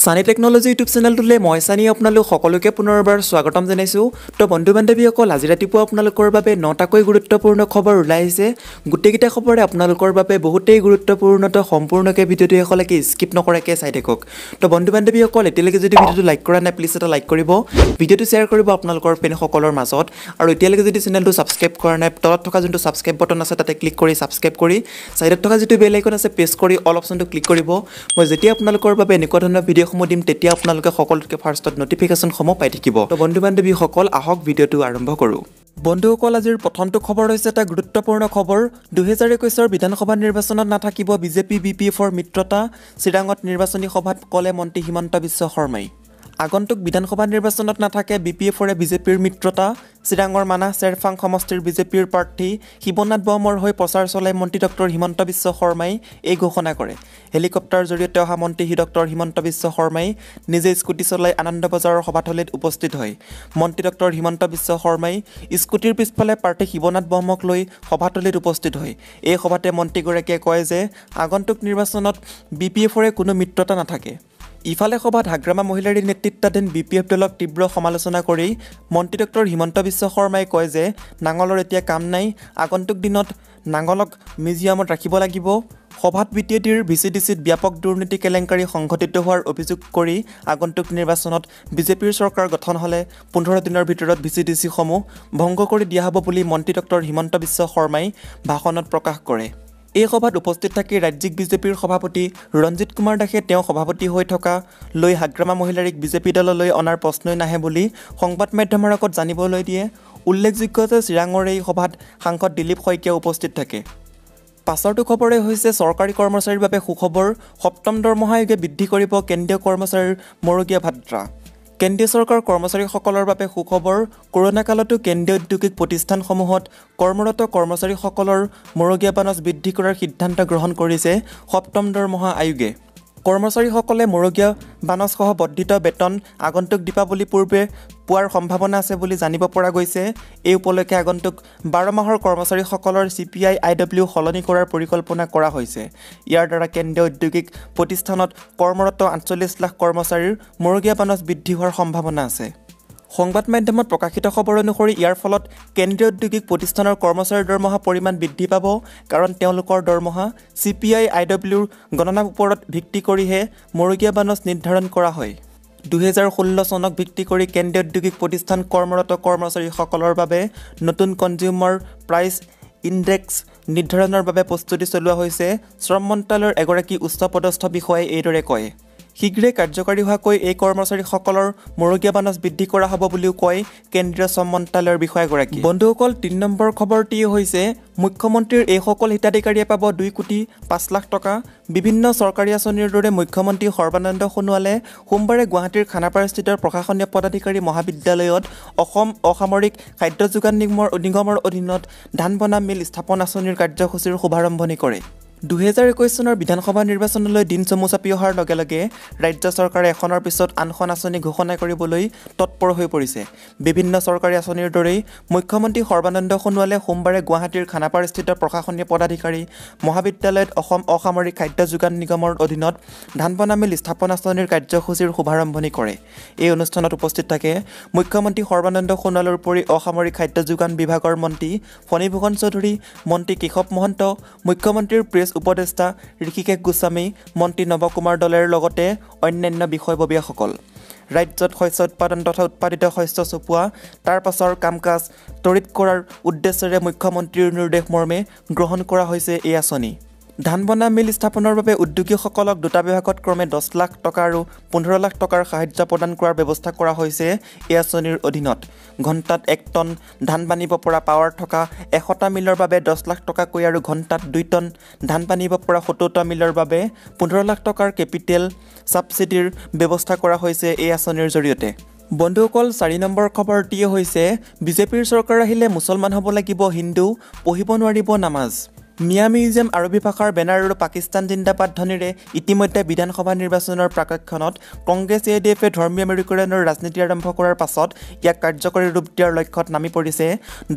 Sunny technology YouTube চেনেলটোলৈ মই ছানী আপোনালোক সকলোকে পুনৰবাৰ স্বাগতম জনাইছোঁ। তো বন্ধু বান্ধৱীসকল আজি ৰাতিপুৱা আপোনালোকৰ বাবে নটাকৈ গুৰুত্বপূৰ্ণ খবৰ ওলাই আহিছে। গোটেইকেইটা খবৰে আপোনালোকৰ বাবে বহুতেই গুৰুত্বপূৰ্ণ। তো সম্পূৰ্ণকৈ ভিডিঅ'টো শেষলৈকে স্কিপ নকৰাকৈ চাই থাকক। তো বন্ধু বান্ধৱীসকল এতিয়ালৈকে যদি ভিডিঅ'টো লাইক কৰা নাই প্লিজ এটা লাইক কৰিব। ভিডিঅ'টো শ্বেয়াৰ কৰিব আপোনালোকৰ ফ্ৰেণ্ডসকলৰ মাজত। আৰু এতিয়ালৈকে যদি চেনেলটো ছাবস্ক্ৰাইব কৰা নাই তলত থকা যোনটো ছাবস্ক্ৰাইব বটন আছে তাতে ক্লিক কৰি ছাবস্ক্ৰাইব কৰি। ছাইডত থকা যিটো বেল আইকন আছে প্ৰেছ কৰি অল অপশ্যনটো ক্লিক কৰিব। মই যেতিয়া আপোনালোকৰ বাবে এনেকুৱা ধৰণৰ ভিডিঅ'সমূহ দিম তেতিয়া আপোনালোকে সকলোতকৈ ফাৰ্ষ্টত ন'টিফিকেশ্যনসমূহ পাই থাকিব। তো বন্ধু বান্ধৱীসকল আহক ভিডিঅ'টো আৰম্ভ কৰোঁ। বন্ধুসকল আজিৰ প্ৰথমটো খবৰ হৈছে এটা গুৰুত্বপূৰ্ণ খবৰ। দুহেজাৰ একৈছৰ বিধানসভা নিৰ্বাচনত নাথাকিব বিজেপি বি পি এফৰ মিত্ৰতা। চিৰাঙত নিৰ্বাচনী সভাত ক'লে মন্ত্ৰী হিমন্ত বিশ্ব শৰ্মাই। আগন্তুক বিধানসভা নিৰ্বাচনত নাথাকে বি পি এফৰে বিজেপিৰ মিত্ৰতা। চিৰাঙৰ মানাহ চেৰফাং সমষ্টিৰ বিজেপিৰ প্ৰাৰ্থী। শিৱনাথ বৰ্মৰ হৈ প্ৰচাৰ চলাই মন্ত্ৰী ডক্টৰ হিমন্ত বিশ্ব শৰ্মাই এই ঘোষণা কৰে। হেলিকপ্টাৰৰ জৰিয়তে অহা মন্ত্ৰী ডক্টৰ হিমন্ত বিশ্ব শৰ্মাই নিজে স্কুটি চলাই আনন্দ বজাৰৰ সভাথলীত উপস্থিত হয়। মন্ত্ৰী ডক্টৰ হিমন্ত বিশ্ব শৰ্মাই স্কুটিৰ পিছফালে প্ৰাৰ্থী শিৱনাথ বৰ্মক লৈ সভাথলীত উপস্থিত হয়। এই সভাতে মন্ত্ৰীগৰাকীয়ে কয় যে আগন্তুক নিৰ্বাচনত বি পি এফৰে কোনো মিত্ৰতা নাথাকে। ইফালে সভাত হাগ্ৰামা মহিলাৰী নেতৃত্বাধীন বি পি এফ দলক তীব্ৰ সমালোচনা কৰি মন্ত্ৰী ডক্টৰ হিমন্ত বিশ্ব শৰ্মাই কয় যে নাঙলৰ এতিয়া কাম নাই আগন্তুক দিনত নাঙলক মিউজিয়ামত ৰাখিব লাগিব। সভাত বি টি ডিৰ ভি চি ডি চিত ব্যাপক দুৰ্নীতি কেলেংকাৰী সংঘটিত হোৱাৰ অভিযোগ কৰি আগন্তুক নিৰ্বাচনত বিজেপিৰ চৰকাৰ গঠন হ'লে পোন্ধৰ দিনৰ ভিতৰত ভি চি ডি চিসমূহ ভংগ কৰি দিয়া হ'ব বুলি মন্ত্ৰী ডক্টৰ হিমন্ত বিশ্ব শৰ্মাই ভাষণত প্ৰকাশ কৰে। এই সভাত উপস্থিত থাকি ৰাজ্যিক বিজেপিৰ সভাপতি ৰঞ্জিত কুমাৰ দাসে তেওঁ সভাপতি হৈ থকা লৈ হাগ্ৰামা মহিলাৰীক বিজেপি দললৈ অনাৰ প্ৰশ্নই নাহে বুলি সংবাদ মাধ্যমৰ আগত জানিবলৈ দিয়ে। উল্লেখযোগ্য যে চিৰাঙৰ এই সভাত সাংসদ দিলীপ শইকীয়া উপস্থিত থাকে। পাছৰটো খবৰে হৈছে চৰকাৰী কৰ্মচাৰীৰ বাবে সুখবৰ সপ্তম দৰমহা আয়োগে বৃদ্ধি কৰিব কেন্দ্ৰীয় কৰ্মচাৰীৰ মৰুগীয়া ভাত্ৰা কেন্দ্ৰীয় চৰকাৰৰ কৰ্মচাৰীসকলৰ বাবে সুখবৰ কৰোণা কালতো কেন্দ্ৰীয় ঔদ্যোগিক প্ৰতিষ্ঠানসমূহত কৰ্মৰত কৰ্মচাৰীসকলৰ মৰুগীয়া বানজ বৃদ্ধি কৰাৰ সিদ্ধান্ত গ্ৰহণ কৰিছে সপ্তম দৰমহা আয়োগে। কৰ্মচাৰীসকলে মৰুগীয়া বানজসহ বৰ্ধিত বেতন আগন্তুক দীপাৱলী পূৰ্বে পোৱাৰ সম্ভাৱনা আছে বুলি জানিব পৰা গৈছে। এই উপলক্ষে আগন্তুক বাৰ মাহৰ কৰ্মচাৰীসকলৰ C P I I W সলনি কৰাৰ পৰিকল্পনা কৰা হৈছে। ইয়াৰ দ্বাৰা কেন্দ্ৰীয় ঔদ্যোগিক প্ৰতিষ্ঠানত কৰ্মৰত আঠচল্লিছ লাখ কৰ্মচাৰীৰ মৰুগীয়া বানজ বৃদ্ধি হোৱাৰ সম্ভাৱনা আছে। সংবাদ মাধ্যমত প্ৰকাশিত খবৰ অনুসৰি ইয়াৰ ফলত কেন্দ্ৰীয় ঔদ্যোগিক প্ৰতিষ্ঠানৰ কৰ্মচাৰীৰ দৰমহা পৰিমাণ বৃদ্ধি পাব কাৰণ তেওঁলোকৰ দৰমহা চি পি আই আই ডব্লিউৰ গণনাৰ ওপৰত ভিত্তি কৰিহে মৰুগীয়া বানজ নিৰ্ধাৰণ কৰা হয়। দুহেজাৰ ষোল্ল চনক ভিত্তি কৰি কেন্দ্ৰীয় ঔদ্যোগিক প্ৰতিষ্ঠান কৰ্মৰত কৰ্মচাৰীসকলৰ বাবে নতুন কনজিউমাৰ প্ৰাইচ ইণ্ডেক্স নিৰ্ধাৰণৰ বাবে প্ৰস্তুতি চলোৱা হৈছে শ্ৰম মন্ত্ৰালয়ৰ এগৰাকী উচ্চপদস্থ বিষয়াই এইদৰে কয়। শীঘ্ৰেই কাৰ্যকাৰী হোৱাকৈ এই কৰ্মচাৰীসকলৰ মৰুগীয়া বানজ বৃদ্ধি কৰা হ'ব বুলিও কয় কেন্দ্ৰীয় শ্ৰম মন্ত্ৰালয়ৰ বিষয়াগৰাকী। বন্ধুসকল তিনি নম্বৰ খবৰটি হৈছে মুখ্যমন্ত্ৰীৰ এইসকল হিতাধিকাৰীয়ে পাব দুই কোটি পাঁচ লাখ টকা। বিভিন্ন চৰকাৰী আঁচনিৰ দৰে মুখ্যমন্ত্ৰী সৰ্বানন্দ সোণোৱালে সোমবাৰে গুৱাহাটীৰ খানাপাৰাস্থিত প্ৰশাসনীয় পদাধিকাৰী মহাবিদ্যালয়ত অসম অসামৰিক খাদ্য যোগান নিগমৰ নিগমৰ অধীনত ধান বনাম মিল স্থাপন আঁচনিৰ কাৰ্যসূচীৰ শুভাৰম্ভণি কৰে। দুহেজাৰ একৈছ চনৰ বিধানসভা নিৰ্বাচনলৈ দিন চমু চাপি অহাৰ লগে লগে ৰাজ্য চৰকাৰে এখনৰ পিছত আনখন আঁচনি ঘোষণা কৰিবলৈ তৎপৰ হৈ পৰিছে। বিভিন্ন চৰকাৰী আঁচনিৰ দৰেই মুখ্যমন্ত্ৰী সৰ্বানন্দ সোণোৱালে সোমবাৰে গুৱাহাটীৰ খানাপাৰাস্থিত প্ৰশাসনীয় পদাধিকাৰী মহাবিদ্যালয়ত অসম অসামৰিক খাদ্য যোগান নিগমৰ অধীনত ধান বনামিল স্থাপন আঁচনিৰ কাৰ্যসূচীৰ শুভাৰম্ভণি কৰে। এই অনুষ্ঠানত উপস্থিত থাকে মুখ্যমন্ত্ৰী সৰ্বানন্দ সোণোৱালৰ উপৰি অসামৰিক খাদ্য যোগান বিভাগৰ মন্ত্ৰী ফণীভূষণ চৌধুৰী মন্ত্ৰী কেশৱ মহন্ত মুখ্যমন্ত্ৰীৰ প্ৰেছ উপদেষ্টা ঋষিকেশ গোস্বামী মন্ত্ৰী নৱকুমাৰ দলেৰ লগতে অন্যান্য বিষয়ববীয়াসকল। ৰাজ্যত শস্য উৎপাদন তথা উৎপাদিত শস্য চপোৱা তাৰ পাছৰ কাম কাজ ত্বৰিত কৰাৰ উদ্দেশ্যেৰে মুখ্যমন্ত্ৰীৰ নিৰ্দেশ মৰ্মে গ্ৰহণ কৰা হৈছে এই আঁচনি। ধান বনা মিল স্থাপনৰ বাবে উদ্যোগীসকলক দুটা বিভাগত ক্ৰমে দহ লাখ টকা আৰু পোন্ধৰ লাখ টকাৰ সাহায্য প্ৰদান কৰাৰ ব্যৱস্থা কৰা হৈছে এই আঁচনিৰ অধীনত। ঘণ্টাত এক টন ধান বানিব পৰা পাৱাৰ থকা এশটা মিলৰ বাবে দহ লাখ টকাকৈ আৰু ঘণ্টাত দুই টন ধান বানিব পৰা সত্তৰটা মিলৰ বাবে পোন্ধৰ লাখ টকাৰ কেপিটেল ছাবচিডিৰ ব্যৱস্থা কৰা হৈছে এই আঁচনিৰ জৰিয়তে। বন্ধুসকল চাৰি নম্বৰ খবৰটিয়ে হৈছে বিজেপিৰ চৰকাৰ আহিলে মুছলমান হ'ব লাগিব হিন্দু পঢ়িব নোৱাৰিব নামাজ। মিয়া মিউজিয়াম আৰবী ভাষাৰ বেনাৰ আৰু পাকিস্তান জিন্দাবাদ ধ্বনিৰে ইতিমধ্যে বিধানসভা নিৰ্বাচনৰ প্ৰাকক্ষণত কংগ্ৰেছ এ ডি এফে ধৰ্মীয় মেৰুকৰণৰ ৰাজনীতি আৰম্ভ কৰাৰ পাছত ইয়াক কাৰ্যকৰী ৰূপ দিয়াৰ লক্ষ্যত নামি পৰিছে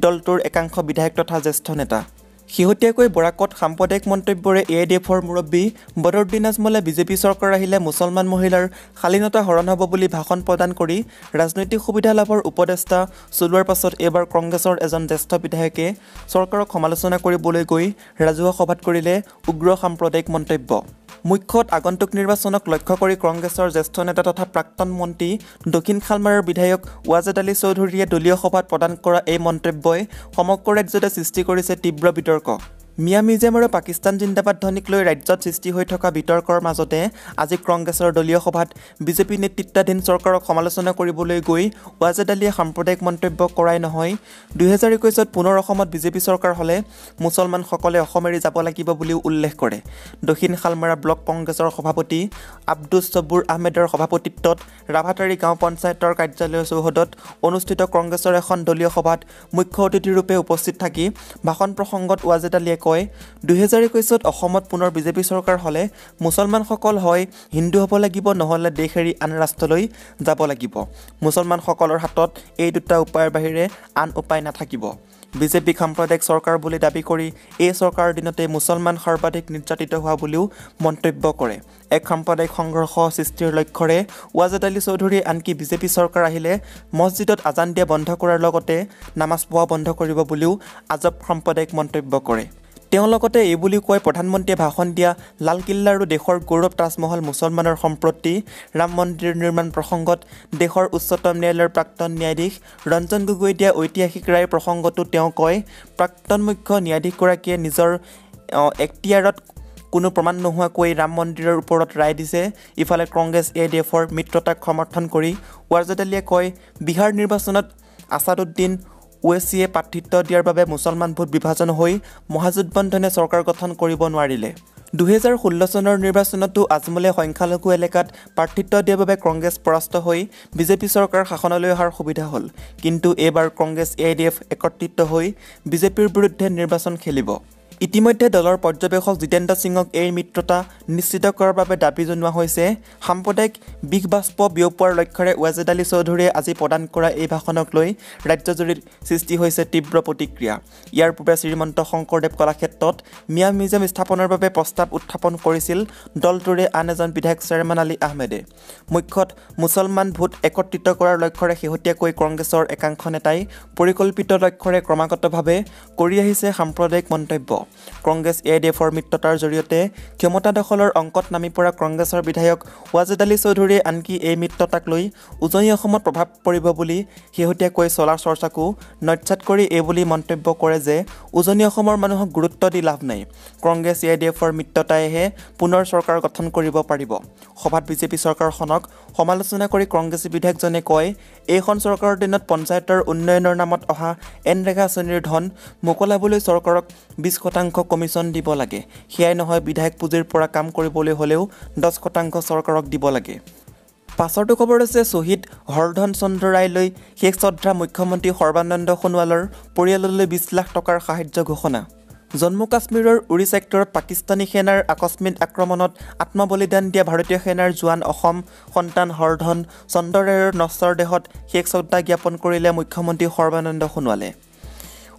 দলটোৰ একাংশ বিধায়ক তথা জ্যেষ্ঠ নেতা। শেহতীয়াকৈ বৰাকত সাম্প্ৰদায়িক মন্তব্যৰে এ আই ডি এফৰ মুৰব্বী বদৰুদ্দিন আজমলে বিজেপি চৰকাৰ আহিলে মুছলমান মহিলাৰ শালীনতা হৰণ হ'ব বুলি ভাষণ প্ৰদান কৰি ৰাজনৈতিক সুবিধা লাভৰ উপদেষ্টা চলোৱাৰ পাছত এইবাৰ কংগ্ৰেছৰ এজন জ্যেষ্ঠ বিধায়কে চৰকাৰক সমালোচনা কৰিবলৈ গৈ ৰাজহুৱা সভাত কৰিলে উগ্ৰ সাম্প্ৰদায়িক মন্তব্য। মুখ্যত আগন্তুক নিৰ্বাচনক লক্ষ্য কৰি কংগ্ৰেছৰ জ্যেষ্ঠ নেতা তথা প্ৰাক্তন মন্ত্ৰী দক্ষিণ খালমাৰৰ বিধায়ক ৱাজেদ আলী চৌধুৰীয়ে দলীয় সভাত প্ৰদান কৰা এই মন্তব্যই সমগ্ৰ ৰাজ্যতে সৃষ্টি কৰিছে তীব্ৰ বিতৰ্ক। 열거. মিয়া মিউজিয়াম আৰু পাকিস্তান জিন্দাবাদ ধ্বনিক লৈ ৰাজ্যত সৃষ্টি হৈ থকা বিতৰ্কৰ মাজতে আজি কংগ্ৰেছৰ দলীয় সভাত বিজেপি নেতৃত্বাধীন চৰকাৰক সমালোচনা কৰিবলৈ গৈ ৱাজেদ আলীয়ে সাম্প্ৰদায়িক মন্তব্য কৰাই নহয়। দুহেজাৰ একৈছত পুনৰ অসমত বিজেপি চৰকাৰ হ'লে মুছলমানসকলে অসম এৰি যাব লাগিব বুলিও উল্লেখ কৰে। দক্ষিণ শালমাৰা ব্লক কংগ্ৰেছৰ সভাপতি আব্দুছ ছব্বুৰ আহমেদৰ সভাপতিত্বত ৰাভাতাৰী গাঁও পঞ্চায়তৰ কাৰ্যালয়ৰ চৌহদত অনুষ্ঠিত কংগ্ৰেছৰ এখন দলীয় সভাত মুখ্য অতিথিৰূপে উপস্থিত থাকি ভাষণ প্ৰসংগত ৱাজেদ আলীয়ে কয় দুহেজাৰ একৈছত অসমত পুনৰ বিজেপি চৰকাৰ হ'লে মুছলমানসকল হয় হিন্দু হ'ব লাগিব নহ'লে দেশ এৰি আন ৰাষ্ট্ৰলৈ যাব লাগিব। মুছলমানসকলৰ হাতত এই দুটা উপায়ৰ বাহিৰে আন উপায় নাথাকিব। বিজেপিক সাম্প্ৰদায়িক চৰকাৰ বুলি দাবী কৰি এই চৰকাৰৰ দিনতে মুছলমান সৰ্বাধিক নিৰ্যাতিত হোৱা বুলিও মন্তব্য কৰে। এক সাম্প্ৰদায়িক সংঘৰ্ষ সৃষ্টিৰ লক্ষ্যৰে ৱাজেদ আলী চৌধুৰীয়ে আনকি বিজেপি চৰকাৰ আহিলে মছজিদত আজান দিয়া বন্ধ কৰাৰ লগতে নামাজ পঢ়া বন্ধ কৰিব বুলিও আজব সাম্প্ৰদায়িক মন্তব্য কৰে। তেওঁ লগতে এই বুলিও কয় প্ৰধানমন্ত্ৰীয়ে ভাষণ দিয়া লালকিল্লা আৰু দেশৰ গৌৰৱ তাজমহল মুছলমানৰ সম্প্ৰতি ৰাম মন্দিৰ নিৰ্মাণ প্ৰসংগত দেশৰ উচ্চতম ন্যায়ালয়ৰ প্ৰাক্তন ন্যায়াধীশ ৰঞ্জন গগৈ দিয়া ঐতিহাসিক ৰায়ৰ প্ৰসংগতো তেওঁ কয় প্ৰাক্তন মুখ্য ন্যায়াধীশগৰাকীয়ে নিজৰ এক্তিয়াৰত কোনো প্ৰমাণ নোহোৱাকৈ ৰাম মন্দিৰৰ ওপৰত ৰায় দিছে। ইফালে কংগ্ৰেছ এ ডি এফৰ মিত্ৰতাক সমৰ্থন কৰি ৱাজেদ আলীয়ে কয় বিহাৰ নিৰ্বাচনত আছাদুদ্দিন ওৱেচিয়ে প্ৰাৰ্থিত্ব দিয়াৰ বাবে মুছলমান ভোট বিভাজন হৈ মহাজোটবন্ধনে চৰকাৰ গঠন কৰিব নোৱাৰিলে। দুহেজাৰ ষোল্ল চনৰ নিৰ্বাচনতো আজমলে সংখ্যালঘু এলেকাত প্ৰাৰ্থিত্ব দিয়াৰ বাবে কংগ্ৰেছ পৰাস্ত হৈ বিজেপি চৰকাৰ শাসনলৈ অহাৰ সুবিধা হ'ল। কিন্তু এইবাৰ কংগ্ৰেছ এ ডি এফ একত্ৰিত হৈ বিজেপিৰ বিৰুদ্ধে নিৰ্বাচন খেলিব। ইতিমধ্যে দলৰ পৰ্যবেক্ষক জিতেন্দ্ৰ সিঙক এই মিত্ৰতা নিশ্চিত কৰাৰ বাবে দাবী জনোৱা হৈছে। সাম্প্ৰদায়িক বিষ বাষ্প বিয়পোৱাৰ লক্ষ্যৰে ৱাজেদ আলী চৌধুৰীয়ে আজি প্ৰদান কৰা এই ভাষণক লৈ ৰাজ্যজুৰিত সৃষ্টি হৈছে তীব্ৰ প্ৰতিক্ৰিয়া। ইয়াৰ পূৰ্বে শ্ৰীমন্ত শংকৰদেৱ কলাক্ষেত্ৰত মিয়া মিউজিয়াম স্থাপনৰ বাবে প্ৰস্তাৱ উত্থাপন কৰিছিল দলটোৰে আন এজন বিধায়ক চেয়াৰমেন আলী আহমেদে। মুখ্যত মুছলমান ভোট একত্ৰিত কৰাৰ লক্ষ্যৰে শেহতীয়াকৈ কংগ্ৰেছৰ একাংশ নেতাই পৰিকল্পিত লক্ষ্যৰে ক্ৰমাগতভাৱে কৰি আহিছে সাম্প্ৰদায়িক মন্তব্য। কংগ্ৰেছ এ ডি এফৰ মিত্ৰতাৰ জৰিয়তে ক্ষমতা দখলৰ অংকত নামি পৰা কংগ্ৰেছৰ বিধায়ক ৱাজেদ আলী চৌধুৰীয়ে আনকি এই মিত্ৰতাক লৈ উজনি অসমত প্ৰভাৱ পৰিব বুলি শেহতীয়াকৈ চলা চৰ্চাকো নৎসাত কৰি এই বুলি মন্তব্য কৰে যে উজনি অসমৰ মানুহক গুৰুত্ব দি লাভ নাই। কংগ্ৰেছ এ ডি এফৰ মিত্ৰতাইহে পুনৰ চৰকাৰ গঠন কৰিব পাৰিব। সভাত বিজেপি চৰকাৰখনক সমালোচনা কৰি কংগ্ৰেছী বিধায়কজনে কয় এইখন চৰকাৰৰ দিনত পঞ্চায়তৰ উন্নয়নৰ নামত অহা এনৰেগা আঁচনিৰ ধন মোকলাবলৈ চৰকাৰক বিছ শতাংশ কমিশ্যন দিব লাগে। সেয়াই নহয় বিধায়ক পুঁজিৰ পৰা কাম কৰিবলৈ হ'লেও দহ শতাংশ চৰকাৰক দিব লাগে। পাছৰটো খবৰ হৈছে শ্বহীদ হৰধন চন্দ্ৰ ৰায়লৈ শেষ শ্ৰদ্ধা মুখ্যমন্ত্ৰী সৰ্বানন্দ সোণোৱালৰ পৰিয়াললৈ বিছ লাখ টকাৰ সাহায্য ঘোষণা। জম্মু কাশ্মীৰৰ উৰি ছেক্টৰত পাকিস্তানী সেনাৰ আকস্মিক আক্ৰমণত আত্মবলিদান দিয়া ভাৰতীয় সেনাৰ জোৱান অসম সন্তান হৰধন চন্দ্ৰ ৰায়ৰ নশ্বৰ দেহত শেষ শ্ৰদ্ধা জ্ঞাপন কৰিলে মুখ্যমন্ত্ৰী সৰ্বানন্দ সোণোৱালে।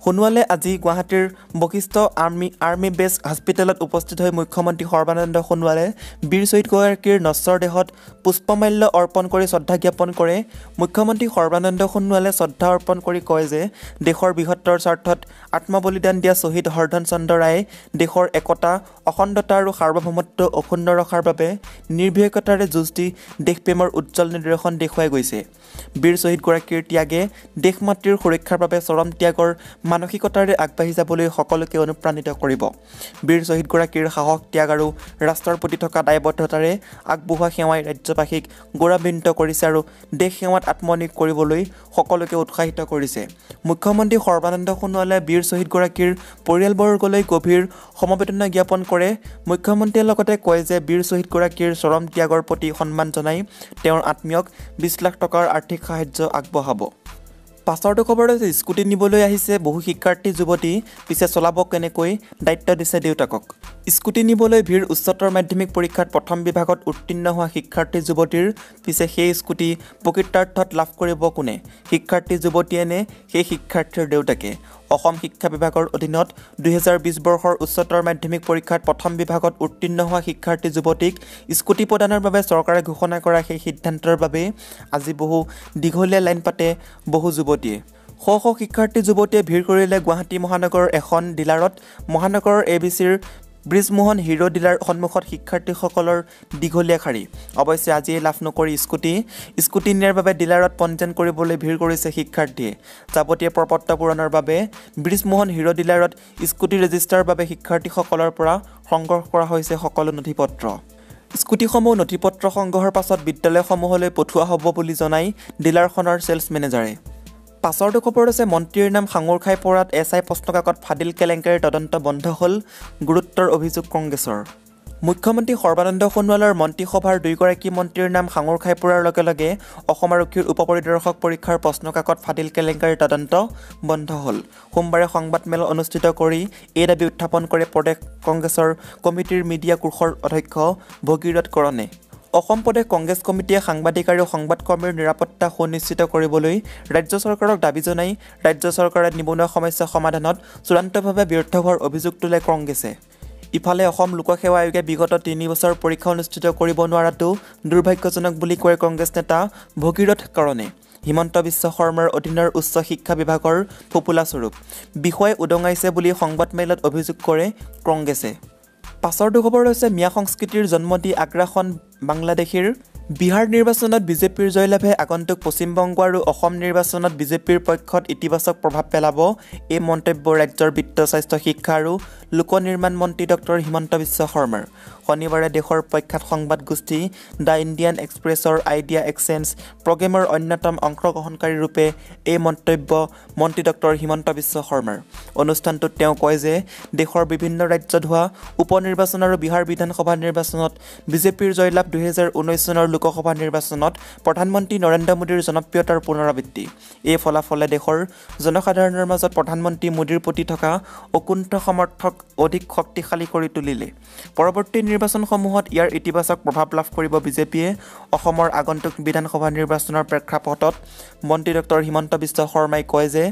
সোণোৱালে আজি গুৱাহাটীৰ বশিষ্ঠ আৰ্মি আৰ্মি বেছ হস্পিটেলত উপস্থিত হৈ মুখ্যমন্ত্ৰী সৰ্বানন্দ সোণোৱালে বীৰ শ্বহীদগৰাকীৰ নশ্বৰ দেহত পুষ্পমাল্য অৰ্পণ কৰি শ্ৰদ্ধা জ্ঞাপন কৰে। মুখ্যমন্ত্ৰী সৰ্বানন্দ সোণোৱালে শ্ৰদ্ধা অৰ্পণ কৰি কয় যে দেশৰ বৃহত্তৰ স্বাৰ্থত আত্মবলিদান দিয়া শ্বহীদ হৰধন চন্দ্ৰ ৰায়ে দেশৰ একতা অখণ্ডতা আৰু সাৰ্বভৌমত্ব অক্ষুণ্ণ ৰখাৰ বাবে নিৰ্ভীকতাৰে যুঁজ দি দেশপ্ৰেমৰ উজ্জ্বল নিদৰ্শন দেখুৱাই গৈছে। বীৰ শ্বহীদগৰাকীৰ ত্যাগে দেশ মাতৃৰ সুৰক্ষাৰ বাবে চৰম ত্যাগৰ মানসিকতাৰে আগবাঢ়ি যাবলৈ সকলোকে অনুপ্ৰাণিত কৰিব। বীৰ শ্বহীদগৰাকীৰ সাহস ত্যাগ আৰু ৰাষ্ট্ৰৰ প্ৰতি থকা দায়বদ্ধতাৰে আগবঢ়োৱা সেৱাই ৰাজ্যবাসীক গৌৰৱান্বিত কৰিছে আৰু দেশ সেৱাত আত্মনিয়োগ কৰিবলৈ সকলোকে উৎসাহিত কৰিছে। মুখ্যমন্ত্ৰী সৰ্বানন্দ সোণোৱালে বীৰ শ্বহীদগৰাকীৰ পৰিয়ালবৰ্গলৈ গভীৰ সমবেদনা জ্ঞাপন কৰে। মুখ্যমন্ত্ৰীয়ে লগতে কয় যে বীৰ শ্বহীদগৰাকীৰ চৰম ত্যাগৰ প্ৰতি সন্মান জনাই তেওঁৰ আত্মীয়ক বিছ লাখ টকাৰ আৰ্থিক সাহায্য আগবঢ়াব। পাছৰটো খবৰ হৈছে স্কুটি নিবলৈ আহিছে বহু শিক্ষাৰ্থী যুৱতী। পিছে চলাব কেনেকৈ? দায়িত্ব দিছে দেউতাকক। স্কুটি নিবলৈ ভিৰ উচ্চতৰ মাধ্যমিক পৰীক্ষাত প্ৰথম বিভাগত উত্তীৰ্ণ হোৱা শিক্ষাৰ্থী যুৱতীৰ পিছে সেই স্কুটি প্ৰকৃতাৰ্থত লাভ কৰিব কোনে? শিক্ষাৰ্থী যুৱতীয়ে নে সেই শিক্ষাৰ্থীৰ দেউতাকে? অসম শিক্ষা বিভাগৰ অধীনত দুহেজাৰ বিছ বৰ্ষৰ উচ্চতৰ মাধ্যমিক পৰীক্ষাত প্ৰথম বিভাগত উত্তীৰ্ণ হোৱা শিক্ষাৰ্থী যুৱতীক স্কুটি প্ৰদানৰ বাবে চৰকাৰে ঘোষণা কৰা সেই সিদ্ধান্তৰ বাবে আজি বহু দীঘলীয়া লাইন পাতে বহু যুৱতীয়ে। শ শ শিক্ষাৰ্থী যুৱতীয়ে ভিৰ কৰিলে গুৱাহাটী মহানগৰৰ এখন ডিলাৰত। মহানগৰৰ এ বি চিৰ ব্ৰিজমোহন হিৰ' ডিলাৰ সন্মুখত শিক্ষাৰ্থীসকলৰ দীঘলীয়া শাৰী। অৱশ্যে আজিয়ে লাভ নকৰি স্কুটি স্কুটি নিয়াৰ বাবে ডিলাৰত পঞ্জীয়ন কৰিবলৈ ভিৰ কৰিছে শিক্ষাৰ্থীয়ে যাৱতীয় প্ৰ পত্ৰ পূৰণৰ বাবে ব্ৰিজমোহন হিৰ' ডিলাৰত স্কুটি ৰেজিষ্টাৰৰ বাবে শিক্ষাৰ্থীসকলৰ পৰা সংগ্ৰহ কৰা হৈছে সকলো নথি পত্ৰ স্কুটিসমূহ নথি পত্ৰ সংগ্ৰহৰ পাছত বিদ্যালয়সমূহলৈ পঠোৱা হ'ব বুলি জনাই ডিলাৰখনৰ ছেলছ মেনেজাৰে পাছৰটো খবৰ হৈছে মন্ত্ৰীৰ নাম সাঙুৰ খাই পৰাত এছ আই প্ৰশ্নকাকত ফাদিল কেলেংকাৰীৰ তদন্ত বন্ধ হ'ল গুৰুত্বৰ অভিযোগ কংগ্ৰেছৰ। মুখ্যমন্ত্ৰী সৰ্বানন্দ সোণোৱালৰ মন্ত্ৰীসভাৰ দুয়োগৰাকী মন্ত্ৰীৰ নাম সাঙুৰ খাই পৰাৰ লগে লগে অসম আৰক্ষীৰ উপ পৰিদৰ্শক পৰীক্ষাৰ প্ৰশ্নকাকত ফাদিল কেলেংকাৰীৰ তদন্ত বন্ধ হ'ল। সোমবাৰে সংবাদমেল অনুষ্ঠিত কৰি এই দাবী উত্থাপন কৰে প্ৰদেশ কংগ্ৰেছৰ কমিটিৰ মিডিয়া কোষৰ অধ্যক্ষ ভগীৰথ কৰণে। অসম প্ৰদেশ কংগ্ৰেছ কমিটিয়ে সাংবাদিক আৰু সংবাদকৰ্মীৰ নিৰাপত্তা সুনিশ্চিত কৰিবলৈ ৰাজ্য চৰকাৰক দাবী জনাই ৰাজ্য চৰকাৰে নিবনুৱা সমস্যা সমাধানত চূড়ান্তভাৱে ব্যৰ্থ হোৱাৰ অভিযোগ তোলে কংগ্ৰেছে। ইফালে অসম লোকসেৱা আয়োগে বিগত তিনি বছৰ পৰীক্ষা অনুষ্ঠিত কৰিব নোৱাৰাটো দুৰ্ভাগ্যজনক বুলি কয় কংগ্ৰেছ নেতা ভগীৰথ কৰণে। হিমন্ত বিশ্ব শৰ্মাৰ অধীনৰ উচ্চ শিক্ষা বিভাগৰ ফোপোলা স্বৰূপ। বিষয়ে উদঙাইছে বুলি সংবাদমেলত অভিযোগ কৰে কংগ্ৰেছে। পাছৰ দুখবৰ হৈছে মিয়া সংস্কৃতিৰ জন্ম দি আগ্ৰাসন বাংলাদেশীৰ। বিহাৰ নিৰ্বাচনত বিজেপিৰ জয়লাভে আগন্তুক পশ্চিমবংগ আৰু অসম নিৰ্বাচনত বিজেপিৰ পক্ষত ইতিবাচক প্ৰভাৱ পেলাব। এই মন্তব্য ৰাজ্যৰ বিত্ত স্বাস্থ্য শিক্ষা আৰু লোক নিৰ্মাণ মন্ত্ৰী ডক্টৰ হিমন্ত বিশ্ব শৰ্মাৰ। শনিবাৰে দেশৰ প্ৰখ্যাত সংবাদ গোষ্ঠী দ্য ইণ্ডিয়ান এক্সপ্ৰেছৰ আইডিয়া এক্সচেঞ্জ প্ৰগ্ৰেমৰ অন্যতম অংশগ্ৰহণকাৰী ৰূপে এই মন্তব্য মন্ত্ৰী ডক্টৰ হিমন্ত বিশ্ব শৰ্মাৰ। অনুষ্ঠানটোত তেওঁ কয় যে দেশৰ বিভিন্ন ৰাজ্যত হোৱা উপ নিৰ্বাচন আৰু বিহাৰ বিধানসভা নিৰ্বাচনত বিজেপিৰ জয়লাভ দুহেজাৰ ঊনৈছ চনৰ লোকসভা নিৰ্বাচনত প্ৰধানমন্ত্ৰী নৰেন্দ্ৰ মোদীৰ জনপ্ৰিয়তাৰ পুনৰাবৃত্তি। এই ফলাফলে দেশৰ জনসাধাৰণৰ মাজত প্ৰধানমন্ত্ৰী মোদীৰ প্ৰতি থকা অকুণ্ঠ সমৰ্থক অধিক শক্তিশালী কৰি তুলিলে। পৰৱৰ্তী নিৰ্বাচনসমূহত ইয়াৰ ইতিবাচক প্ৰভাৱ লাভ কৰিব বিজেপিয়ে অসমৰ আগন্তুক বিধানসভা নিৰ্বাচনৰ প্ৰেক্ষাপটত মন্ত্ৰী ডক্টৰ হিমন্ত বিশ্ব শৰ্মাই কয় যে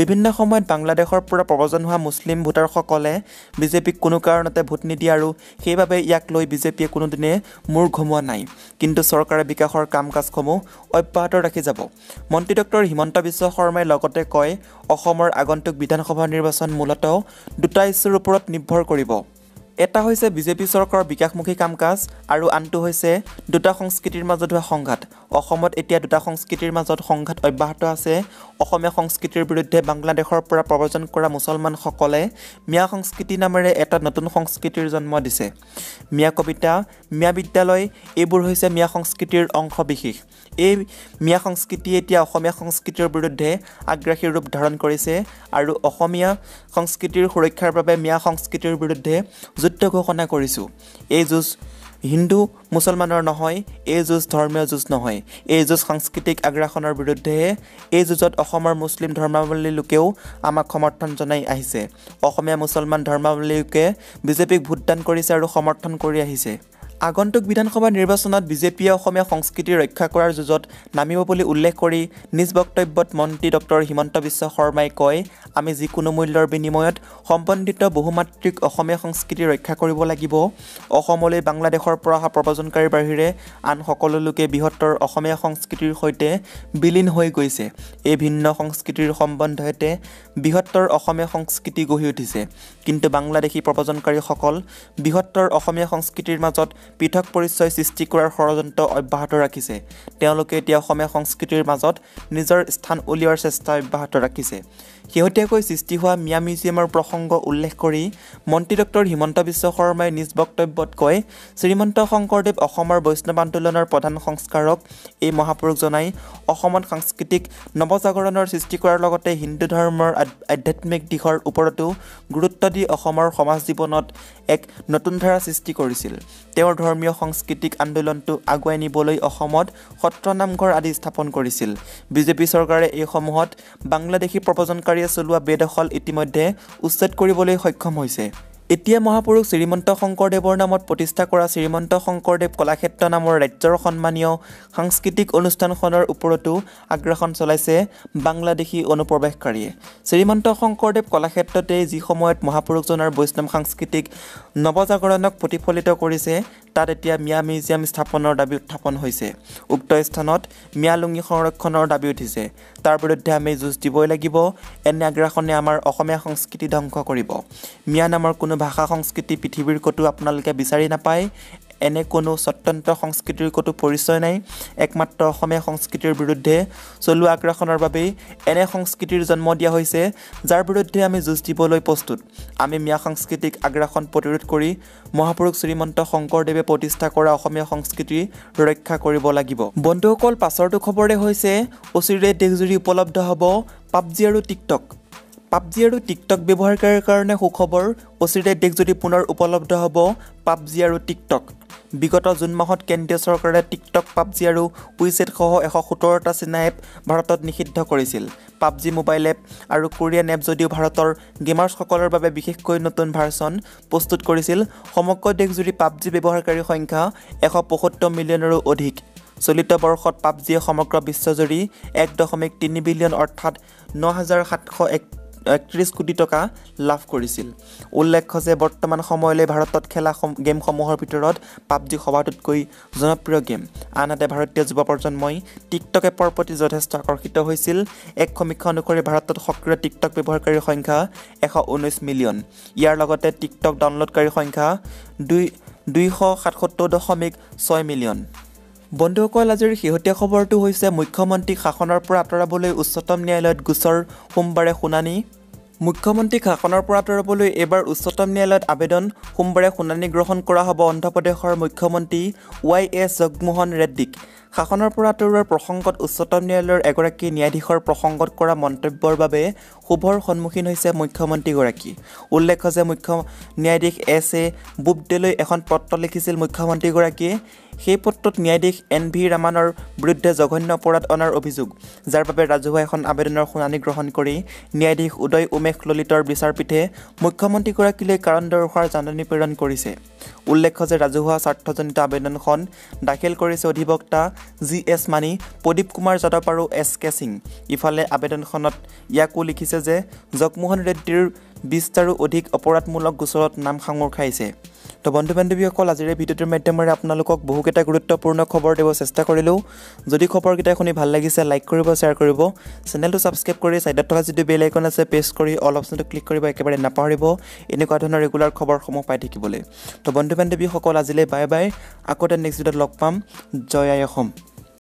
বিভিন্ন সময়ত বাংলাদেশৰ পৰা প্ৰব্ৰজন হোৱা মুছলিম ভোটাৰসকলে বিজেপিক কোনো কাৰণতে ভোট নিদিয়ে আৰু সেইবাবে ইয়াক লৈ বিজেপিয়ে কোনোদিনে মূৰ ঘমোৱা নাই। কিন্তু চৰকাৰে বিকাশৰ কাম কাজসমূহ অব্যাহত ৰাখি যাব। মন্ত্ৰী ডক্টৰ হিমন্ত বিশ্ব শৰ্মাই লগতে কয় অসমৰ আগন্তুক বিধানসভা নিৰ্বাচন মূলতঃ দুটা ইছ্যুৰ ওপৰত নিৰ্ভৰ কৰিব। এটা হৈছে বিজেপি চৰকাৰৰ বিকাশমুখী কাম কাজ আৰু আনটো হৈছে দুটা সংস্কৃতিৰ মাজত হোৱা সংঘাত। অসমত এতিয়া দুটা সংস্কৃতিৰ মাজত সংঘাত অব্যাহত আছে। অসমীয়া সংস্কৃতিৰ বিৰুদ্ধে বাংলাদেশৰ পৰা প্ৰব্ৰজন কৰা মুছলমানসকলে মিয়া সংস্কৃতি নামেৰে এটা নতুন সংস্কৃতিৰ জন্ম দিছে। মিয়া কবিতা মিয়া বিদ্যালয় এইবোৰ হৈছে মিয়া সংস্কৃতিৰ অংশ বিশেষ। এই মিয়া সংস্কৃতি এতিয়া অসমীয়া সংস্কৃতিৰ বিৰুদ্ধে আগ্ৰাসী ৰূপ ধাৰণ কৰিছে আৰু অসমীয়া সংস্কৃতিৰ সুৰক্ষাৰ বাবে মিয়া সংস্কৃতিৰ বিৰুদ্ধে যুদ্ধ ঘোষণা কৰিছোঁ। এই যুঁজ হিন্দু মুছলমানৰ নহয় এই যুঁজ ধৰ্মীয় যুঁজ নহয়। এই যুঁজ সাংস্কৃতিক আগ্ৰাসনৰ বিৰুদ্ধেহে। এই যুঁজত অসমৰ মুছলিম ধৰ্মাৱলম্বী লোকেও আমাক সমৰ্থন জনাই আহিছে। অসমীয়া মুছলমান ধৰ্মাৱলম্বী লোকে বিজেপিক ভোটদান কৰিছে আৰু সমৰ্থন কৰি আহিছে। আগন্তুক বিধানসভা নিৰ্বাচনত বিজেপিয়ে অসমীয়া সংস্কৃতি ৰক্ষা কৰাৰ যুঁজত নামিব বুলি উল্লেখ কৰি নিজ বক্তব্যত মন্ত্ৰী ডক্টৰ হিমন্ত বিশ্ব শৰ্মাই কয় আমি যিকোনো মূল্যৰ বিনিময়ত সম্বন্ধিত বহুমাত্ৰিক অসমীয়া সংস্কৃতি ৰক্ষা কৰিব লাগিব। অসমলৈ বাংলাদেশৰ পৰা অহা প্ৰব্ৰজনকাৰীৰ বাহিৰে আন সকলো লোকে বৃহত্তৰ অসমীয়া সংস্কৃতিৰ সৈতে বিলীন হৈ গৈছে। এই ভিন্ন সংস্কৃতিৰ সম্বন্ধতে বৃহত্তৰ অসমীয়া সংস্কৃতি গঢ়ি উঠিছে। কিন্তু বাংলাদেশী প্ৰব্ৰজনকাৰীসকল বৃহত্তৰ অসমীয়া সংস্কৃতিৰ মাজত পৃথক পৰিচয় সৃষ্টি কৰাৰ ষড়যন্ত্ৰ অব্যাহত ৰাখিছে। তেওঁলোকে এতিয়া অসমীয়া সংস্কৃতিৰ মাজত নিজৰ স্থান উলিওৱাৰ চেষ্টা অব্যাহত ৰাখিছে। শেহতীয়াকৈ সৃষ্টি হোৱা মিয়া মিউজিয়ামৰ প্ৰসংগ উল্লেখ কৰি মন্ত্ৰী ডক্টৰ হিমন্ত বিশ্ব শৰ্মাই নিজ বক্তব্যত কয় শ্ৰীমন্ত শংকৰদেৱ অসমৰ বৈষ্ণৱ আন্দোলনৰ প্ৰধান সংস্কাৰক। এই মহাপুৰুষ জনাই অসমত সাংস্কৃতিক নৱজাগৰণৰ সৃষ্টি কৰাৰ লগতে হিন্দু ধৰ্মৰ আধ্যাত্মিক দিশৰ ওপৰতো গুৰুত্ব দি অসমৰ সমাজ জীৱনত এক নতুন ধাৰা সৃষ্টি কৰিছিল। তেওঁৰ ধৰ্মীয় সাংস্কৃতিক আন্দোলনটো আগুৱাই নিবলৈ অসমত সত্ৰ নামঘৰ আদি স্থাপন কৰিছিল। বিজেপি চৰকাৰে এইসমূহত বাংলাদেশী প্ৰব্ৰজনকাৰীয়ে চলোৱা বেদখল ইতিমধ্যে উচ্ছেদ কৰিবলৈ সক্ষম হৈছে। এতিয়া মহাপুৰুষ শ্ৰীমন্ত শংকৰদেৱৰ নামত প্ৰতিষ্ঠা কৰা শ্ৰীমন্ত শংকৰদেৱ কলাক্ষেত্ৰ নামৰ ৰাজ্যৰ সন্মানীয় সাংস্কৃতিক অনুষ্ঠানখনৰ ওপৰতো আগ্ৰাসন চলাইছে বাংলাদেশী অনুপ্ৰৱেশকাৰীয়ে। শ্ৰীমন্ত শংকৰদেৱ কলাক্ষেত্ৰতেই যি সময়ত মহাপুৰুষজনাৰ বৈষ্ণৱ সাংস্কৃতিক নৱজাগৰণক প্ৰতিফলিত কৰিছে তাত এতিয়া মিয়া মিউজিয়াম স্থাপনৰ দাবী উত্থাপন হৈছে। উক্ত স্থানত মিয়া লুঙি সংৰক্ষণৰ দাবী উঠিছে। তাৰ বিৰুদ্ধে আমি যুঁজ দিবই লাগিব এনে আগ্ৰাসনে আমাৰ অসমীয়া সংস্কৃতি ধ্বংস কৰিব। মিয়া নামৰ কোনো ভাষা সংস্কৃতি পৃথিৱীৰ ক'তো আপোনালোকে বিচাৰি নাপায় এনে কোনো স্বতন্ত্ৰ সংস্কৃতিৰ ক'তো পৰিচয় নাই। একমাত্ৰ অসমীয়া সংস্কৃতিৰ বিৰুদ্ধে চলোৱা আগ্ৰাসনৰ বাবেই এনে সংস্কৃতিৰ জন্ম দিয়া হৈছে যাৰ বিৰুদ্ধে আমি যুঁজ দিবলৈ প্ৰস্তুত। আমি মিয়া সাংস্কৃতিক আগ্ৰাসন প্ৰতিৰোধ কৰি মহাপুৰুষ শ্ৰীমন্ত শংকৰদেৱে প্ৰতিষ্ঠা কৰা অসমীয়া সংস্কৃতি ৰক্ষা কৰিব লাগিব। বন্ধুসকল পাছৰটো খবৰে হৈছে অচিৰে দেশজুৰি উপলব্ধ হ'ব পাবজি আৰু টিকটক। পাবজি আৰু টিকটক ব্যৱহাৰকাৰীৰ কাৰণে সুখবৰ অচিৰে দেশজুৰি পুনৰ উপলব্ধ হ'ব পাবজি আৰু টিকটক। বিগত জুন মাহত কেন্দ্ৰীয় চৰকাৰে টিকটক পাবজি আৰু উইচেটসহ এশ সোতৰটা চীনা এপ ভাৰতত নিষিদ্ধ কৰিছিল। পাবজি মোবাইল এপ আৰু কোৰিয়ান এপ যদিও ভাৰতৰ গেমাৰ্ছসকলৰ বাবে বিশেষকৈ নতুন ভাৰ্চন প্ৰস্তুত কৰিছিল সমগ্ৰ দেশজুৰি পাবজি ব্যৱহাৰকাৰীৰ সংখ্যা এশ পঁসত্তৰ মিলিয়নৰো অধিক। চলিত বৰ্ষত পাবজিয়ে সমগ্ৰ বিশ্বজুৰি এক দশমিক তিনি বিলিয়ন অৰ্থাৎ ন হাজাৰ সাতশ এক একত্ৰিছ কোটি টকা লাভ কৰিছিল। উল্লেখ্য যে বৰ্তমান সময়লৈ ভাৰতত খেলা সম গেমসমূহৰ ভিতৰত পাবজি সবাতোতকৈ জনপ্ৰিয় গেম। আনহাতে ভাৰতীয় যুৱ প্ৰজন্মই টিকটক এপৰ প্ৰতি যথেষ্ট আকৰ্ষিত হৈছিল। এক সমীক্ষা অনুসৰি ভাৰতত সক্ৰিয় টিকটক ব্যৱহাৰকাৰীৰ সংখ্যা এশ ঊনৈছ মিলিয়ন। ইয়াৰ লগতে টিকটক ডাউনলোডকাৰীৰ সংখ্যা দুই দুইশ সাতসত্তৰ দশমিক ছয় মিলিয়ন। বন্ধুসকল আজিৰ শেহতীয়া খবৰটো হৈছে মুখ্যমন্ত্ৰীক শাসনৰ পৰা আঁতৰাবলৈ উচ্চতম ন্যায়ালয়ত গোচৰ সোমবাৰে শুনানি। মুখ্যমন্ত্ৰীক শাসনৰ পৰা আঁতৰাবলৈ এইবাৰ উচ্চতম ন্যায়ালয়ত আবেদন সোমবাৰে শুনানি গ্ৰহণ কৰা হ'ব। অন্ধ্ৰপ্ৰদেশৰ মুখ্যমন্ত্ৰী ৱাই এছ জগমোহন ৰেড্ডীক শাসনৰ পৰা আঁতৰোৱাৰ প্ৰসংগত উচ্চতম ন্যায়ালয়ৰ এগৰাকী ন্যায়াধীশৰ প্ৰসংগত কৰা মন্তব্যৰ বাবে শুভৰ সন্মুখীন হৈছে মুখ্যমন্ত্ৰীগৰাকী। উল্লেখ্য যে মুখ্য ন্যায়াধীশ এছ এ বুবডেলৈ এখন পত্ৰ লিখিছিল মুখ্যমন্ত্ৰীগৰাকীয়ে। সেই পত্ৰত ন্যায়াধীশ এন ভি ৰামানৰ বিৰুদ্ধে জঘন্য অপৰাধ অনাৰ অভিযোগ যাৰ বাবে ৰাজহুৱা এখন আবেদনৰ শুনানি গ্ৰহণ কৰি ন্যায়াধীশ উদয় উমেশ ললিতৰ বিচাৰপীঠে মুখ্যমন্ত্ৰীগৰাকীলৈ কাৰণ দৰ্শোৱাৰ জাননী প্ৰেৰণ কৰিছে। উল্লেখ্য যে ৰাজহুৱা স্বাৰ্থজনিত আবেদনখন দাখিল কৰিছে অধিবক্তা জি এছ মানি প্ৰদীপ কুমাৰ যাদৱ আৰু এছ কে সিং। ইফালে আবেদনখনত ইয়াকো লিখিছে যে জগমোহন ৰেড্ডীৰ বিছটাৰো অধিক অপৰাধমূলক গোচৰত নাম সাঙুৰ খাইছে। তো বন্ধু বান্ধৱীসকল আজিৰ ভিডিঅ'টোৰ মাধ্যমেৰে আপোনালোকক বহুকেইটা গুৰুত্বপূৰ্ণ খবৰ দিব চেষ্টা কৰিলোঁ। যদি খবৰকেইটা শুনি ভাল লাগিছে লাইক কৰিব শ্বেয়াৰ কৰিব। চেনেলটো ছাবস্ক্ৰাইব কৰি ছাইডত থকা যিটো বেল আইকন আছে প্ৰেছ কৰি অল অপশ্যনটো ক্লিক কৰিব একেবাৰে নাপাহৰিব। এনেকুৱা ধৰণৰ ৰেগুলাৰ খবৰসমূহ পাই থাকিবলৈ। তো বন্ধু বান্ধৱীসকল আজিলৈ বাই বাই আকৌ এটা নেক্সট ভিডিঅ'ত লগ পাম। জয় আই অসম।